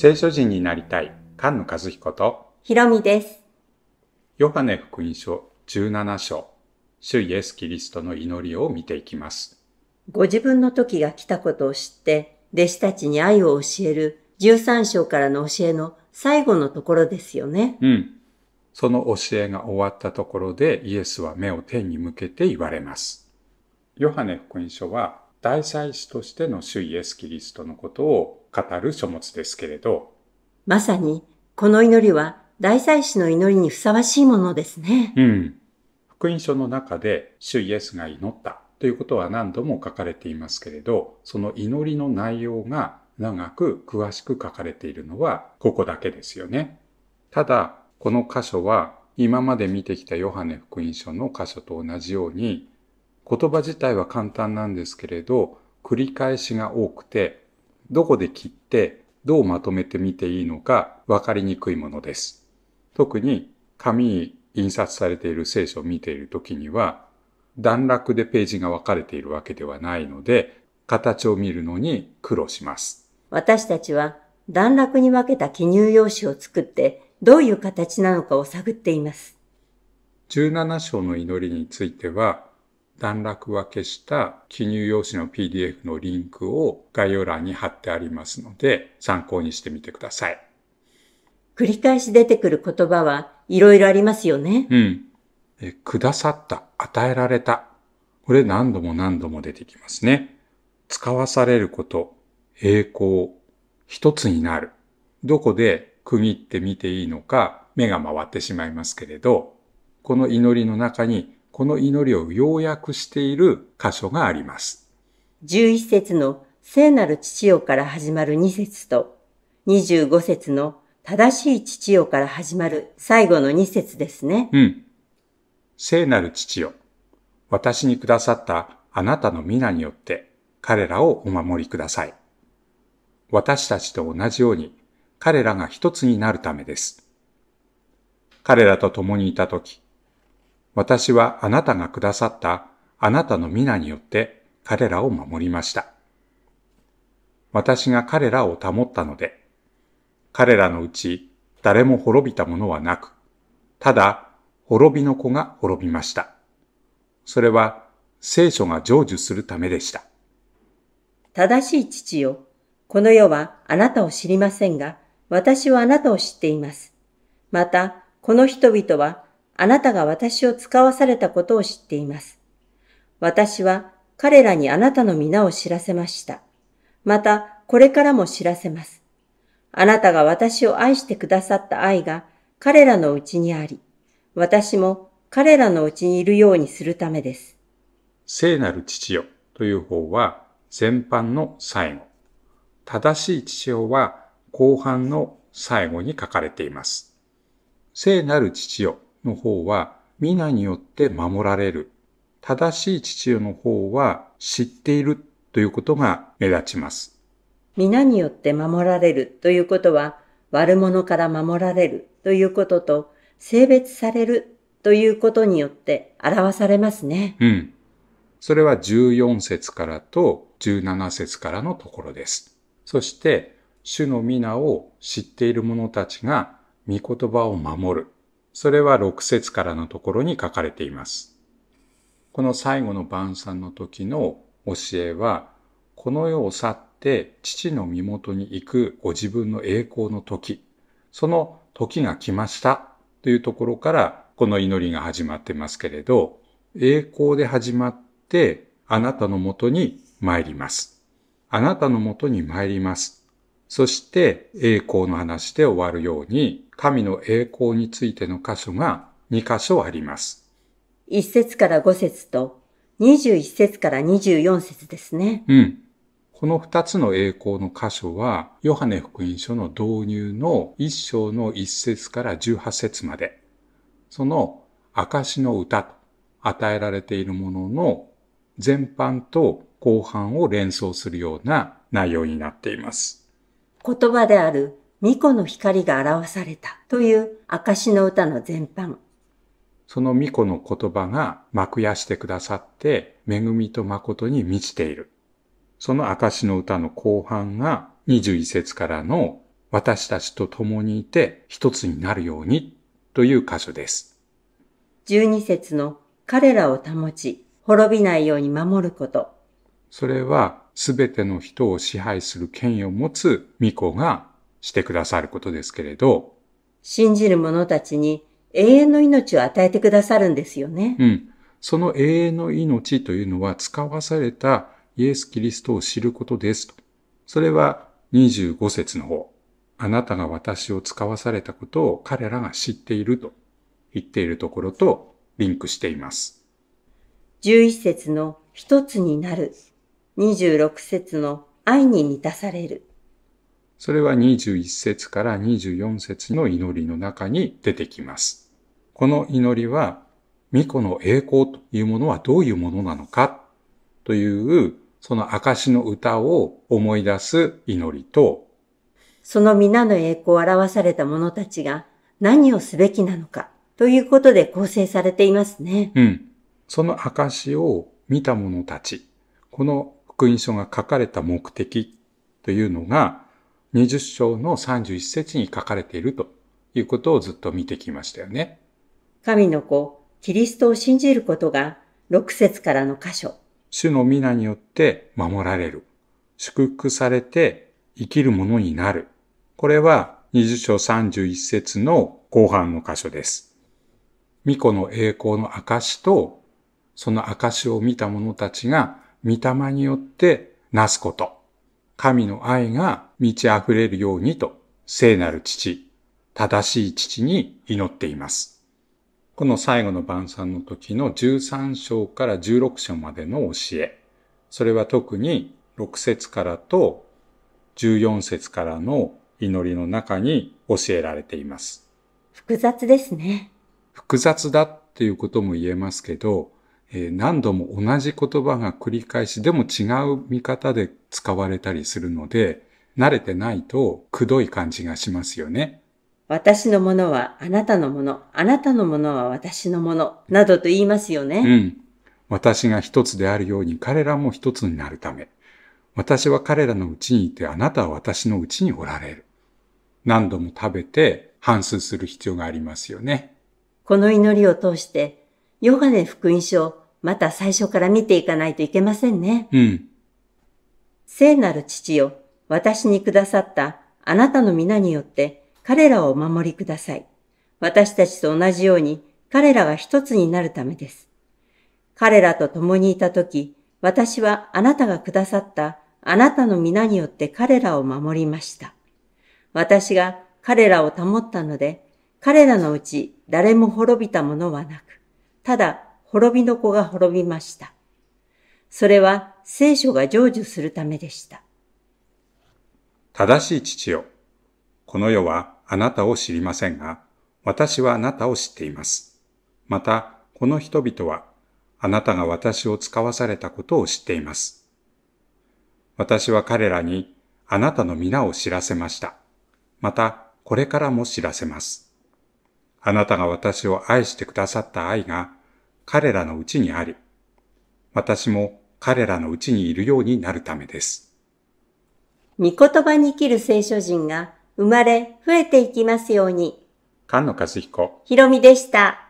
聖書人になりたい菅野和彦とひろみです。ヨハネ福音書17章主イエスキリストの祈りを見ていきます。ご自分の時が来たことを知って、弟子たちに愛を教える13章からの教えの最後のところですよね。うん。その教えが終わったところでイエスは目を天に向けて言われます。ヨハネ福音書は大祭司としての主イエスキリストのことを語る書物ですけれど、まさに、この祈りは大祭司の祈りにふさわしいものですね。うん。福音書の中で主イエスが祈ったということは何度も書かれていますけれど、その祈りの内容が長く詳しく書かれているのはここだけですよね。ただ、この箇所は今まで見てきたヨハネ福音書の箇所と同じように、言葉自体は簡単なんですけれど、繰り返しが多くて、どこで切ってどうまとめてみていいのか分かりにくいものです。特に紙に印刷されている聖書を見ているときには、段落でページが分かれているわけではないので、形を見るのに苦労します。私たちは段落に分けた記入用紙を作って、どういう形なのかを探っています。17章の祈りについては、段落分けした記入用紙の PDF のリンクを概要欄に貼ってありますので、参考にしてみてください。繰り返し出てくる言葉はいろいろありますよね。うん。えくださった、与えられた。これ何度も何度も出てきますね。使わされること、栄光、一つになる。どこで区切って見ていいのか目が回ってしまいますけれど、この祈りの中にこの祈りを要約している箇所があります。11節の聖なる父よから始まる2節と、25節の正しい父よから始まる最後の2節ですね。うん。聖なる父よ。私にくださったあなたの皆によって彼らをお守りください。私たちと同じように彼らが一つになるためです。彼らと共にいたとき、私はあなたがくださったあなたの皆によって彼らを守りました。私が彼らを保ったので、彼らのうち誰も滅びたものはなく、ただ滅びの子が滅びました。それは聖書が成就するためでした。正しい父よ。この世はあなたを知りませんが、私はあなたを知っています。また、この人々はあなたが私を使わされたことを知っています。私は彼らにあなたの皆を知らせました。また、これからも知らせます。あなたが私を愛してくださった愛が彼らのうちにあり、私も彼らのうちにいるようにするためです。聖なる父よという方は前半の最後。正しい父よは後半の最後に書かれています。聖なる父よの方は皆によって守られる。正しい父よの方は知っているということが目立ちます。皆によって守られるということは、悪者から守られるということと、性別されるということによって表されますね。うん。それは14節からと17節からのところです。そして、主の皆を知っている者たちが御言葉を守る。それは6節からのところに書かれています。この最後の晩餐の時の教えは、この世を去って父の身元に行くご自分の栄光の時、その時が来ましたというところからこの祈りが始まってますけれど、栄光で始まってあなたのもとに参ります。あなたのもとに参ります。そして栄光の話で終わるように、神の栄光についての箇所が2箇所あります。1節から5節と21節から24節ですね。うん。この2つの栄光の箇所は、ヨハネ福音書の導入の1章の1節から18節まで、その証の歌と与えられているものの前半と後半を連想するような内容になっています。言葉である巫女の光が表されたという証の歌の前半。その巫女の言葉が幕やしてくださって、恵みと誠に満ちている。その証の歌の後半が21節からの私たちと共にいて一つになるようにという箇所です。12節の彼らを保ち、滅びないように守ること。それはすべての人を支配する権威を持つ巫女がしてくださることですけれど、信じる者たちに永遠の命を与えてくださるんですよね。うん。その永遠の命というのは使わされたイエス・キリストを知ることですと。それは25節の方。あなたが私を使わされたことを彼らが知っていると言っているところとリンクしています。11節の一つになる。26節の愛に満たされる。それは21節から24節の祈りの中に出てきます。この祈りは、巫女の栄光というものはどういうものなのかという、その証の歌を思い出す祈りと、その皆の栄光を表された者たちが何をすべきなのかということで構成されていますね。うん。その証を見た者たち、この福音書が書かれた目的というのが、20章の31節に書かれているということをずっと見てきましたよね。神の子、キリストを信じることが6節からの箇所。主の皆によって守られる。祝福されて生きるものになる。これは20章31節の後半の箇所です。巫女の栄光の証と、その証を見た者たちが御霊によってなすこと。神の愛が満ち溢れるようにと、聖なる父、正しい父に祈っています。この最後の晩餐の時の13章から16章までの教え。それは特に6節からと14節からの祈りの中に教えられています。複雑ですね。複雑だっていうことも言えますけど、えー何度も同じ言葉が繰り返し、でも違う見方で使われたりするので、慣れてないとくどい感じがしますよね。私のものはあなたのもの、あなたのものは私のもの、などと言いますよね。うん。私が一つであるように彼らも一つになるため。私は彼らのうちにいてあなたは私のうちにおられる。何度も食べて反数する必要がありますよね。この祈りを通して、ヨハネ福音書をまた最初から見ていかないといけませんね。うん。聖なる父よ、私にくださったあなたの皆によって彼らをお守りください。私たちと同じように彼らが一つになるためです。彼らと共にいたとき、私はあなたがくださったあなたの皆によって彼らを守りました。私が彼らを保ったので、彼らのうち誰も滅びたものはなく、ただ滅びの子が滅びました。それは聖書が成就するためでした。正しい父よ。この世はあなたを知りませんが、私はあなたを知っています。また、この人々は、あなたが私を使わされたことを知っています。私は彼らに、あなたの皆を知らせました。また、これからも知らせます。あなたが私を愛してくださった愛が、彼らのうちにあり、私も彼らのうちにいるようになるためです。御言葉に生きる聖書人が生まれ増えていきますように。菅野和彦ひろみでした。